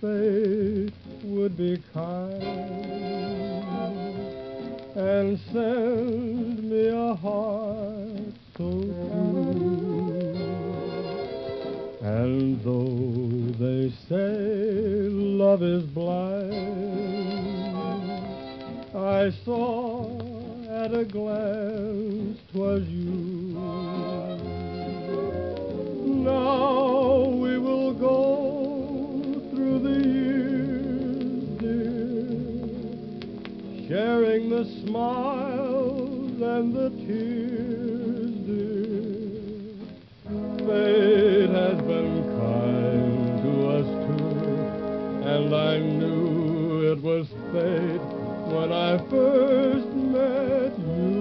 fate would be kind and send me a heart so true. And though they say love is blind, I saw at a glance sharing the smiles and the tears, dear. Fate has been kind to us two, and I knew it was fate when I first met you.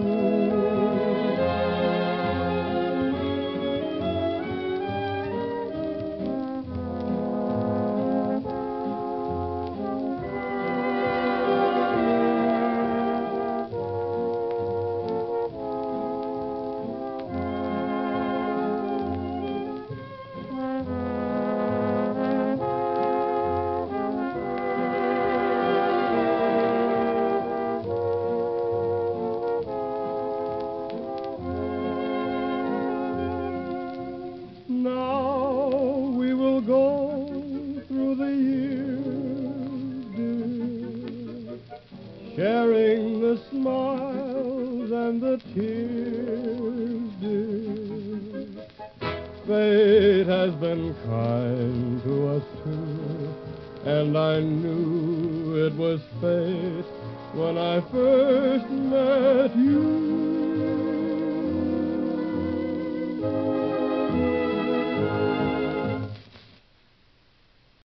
Sharing the smiles and the tears, dear. Fate has been kind to us two, and I knew it was fate when I first met you.